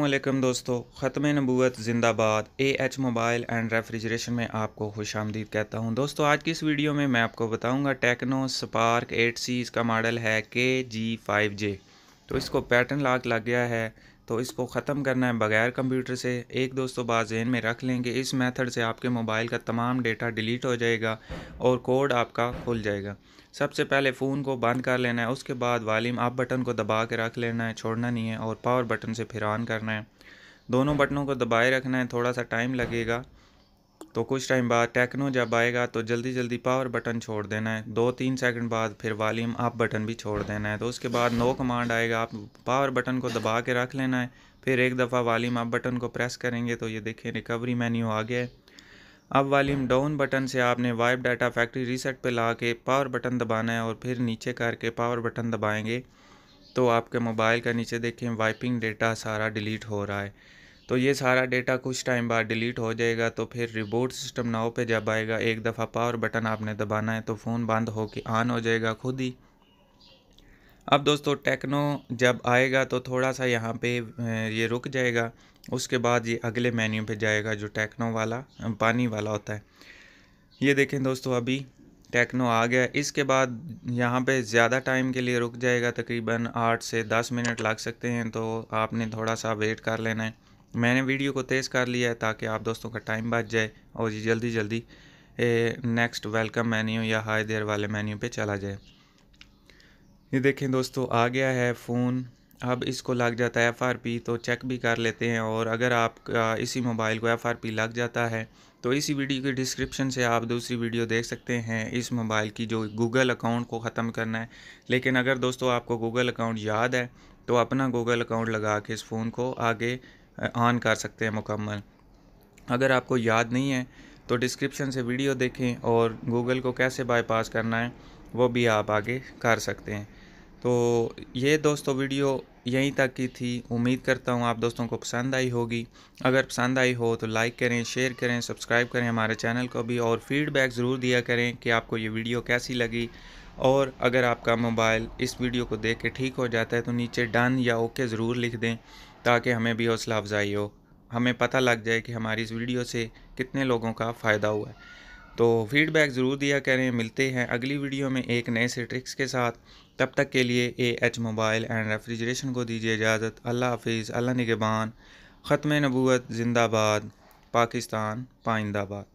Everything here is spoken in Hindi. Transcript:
वालेकुम दोस्तों ख़त्म नबूत ज़िंदाबाद A H mobile and refrigeration में आपको खुश आमदीद कहता हूँ। दोस्तों, आज की इस वीडियो में मैं आपको बताऊँगा टेक्नो स्पार्क एट सी इसका मॉडल है के जी फाइव जे तो इसको पैटर्न लॉक लग गया है। तो इसको ख़त्म करना है बगैर कंप्यूटर से। एक दोस्तों बात जहन में रख लेंगे, इस मेथड से आपके मोबाइल का तमाम डेटा डिलीट हो जाएगा और कोड आपका खुल जाएगा। सबसे पहले फ़ोन को बंद कर लेना है, उसके बाद वालीम आप बटन को दबा के रख लेना है, छोड़ना नहीं है और पावर बटन से फिर ऑन करना है। दोनों बटनों को दबाए रखना है, थोड़ा सा टाइम लगेगा। तो कुछ टाइम बाद टेक्नो जब आएगा तो जल्दी जल्दी पावर बटन छोड़ देना है। दो तीन सेकंड बाद फिर वॉल्यूम अप बटन भी छोड़ देना है। तो उसके बाद नो कमांड आएगा, आप पावर बटन को दबा के रख लेना है। फिर एक दफ़ा वॉल्यूम अप बटन को प्रेस करेंगे तो ये देखें, रिकवरी मेन्यू आ गया है। अब वॉल्यूम डाउन बटन से आपने वाइप डाटा फैक्ट्री रीसेट पे ला के पावर बटन दबाना है और फिर नीचे करके पावर बटन दबाएँगे। तो आपके मोबाइल का नीचे देखें, वाइपिंग डेटा सारा डिलीट हो रहा है। तो ये सारा डेटा कुछ टाइम बाद डिलीट हो जाएगा तो फिर रिबोट सिस्टम नाव पे जब आएगा, एक दफ़ा पावर बटन आपने दबाना है तो फ़ोन बंद हो के ऑन हो जाएगा खुद ही। अब दोस्तों टेक्नो जब आएगा तो थोड़ा सा यहाँ पे ये रुक जाएगा। उसके बाद ये अगले मेन्यू पे जाएगा, जो टेक्नो वाला पानी वाला होता है। ये देखें दोस्तों, अभी टेक्नो आ गया। इसके बाद यहाँ पे ज़्यादा टाइम के लिए रुक जाएगा, तकरीबन आठ से दस मिनट लग सकते हैं तो आपने थोड़ा सा वेट कर लेना है। मैंने वीडियो को तेज़ कर लिया है ताकि आप दोस्तों का टाइम बच जाए और ये जल्दी जल्दी नेक्स्ट वेलकम मेन्यू या हाई देर वाले मेन्यू पे चला जाए। ये देखें दोस्तों, आ गया है फ़ोन अब इसको लग जाता है FRP तो चेक भी कर लेते हैं और अगर आप इसी मोबाइल को FRP लग जाता है तो इसी वीडियो के डिस्क्रिप्शन से आप दूसरी वीडियो देख सकते हैं इस मोबाइल की जो गूगल अकाउंट को ख़त्म करना है। लेकिन अगर दोस्तों आपको गूगल अकाउंट याद है तो अपना गूगल अकाउंट लगा के इस फ़ोन को आगे ऑन कर सकते हैं मुकम्मल। अगर आपको याद नहीं है तो डिस्क्रिप्शन से वीडियो देखें और गूगल को कैसे बाईपास करना है, वो भी आप आगे कर सकते हैं। तो ये दोस्तों वीडियो यहीं तक की थी। उम्मीद करता हूँ आप दोस्तों को पसंद आई होगी। अगर पसंद आई हो तो लाइक करें शेयर करें सब्सक्राइब करें हमारे चैनल को भी और फीडबैक ज़रूर दिया करें कि आपको ये वीडियो कैसी लगी। और अगर आपका मोबाइल इस वीडियो को देख के ठीक हो जाता है तो नीचे डन या ओके ज़रूर लिख दें ताकि हमें भी हौसला अफजाई हो। हमें पता लग जाए कि हमारी इस वीडियो से कितने लोगों का फ़ायदा हुआ है। तो फीडबैक ज़रूर दिया करें। मिलते हैं अगली वीडियो में एक नए से ट्रिक्स के साथ। तब तक के लिए A H mobile and refrigeration को दीजिए इजाज़त। अल्लाह हाफिज़, अल्लाह निगबान। ख़त्म नबूत ज़िंदाबाद। पाकिस्तान, पाइंदाबाद।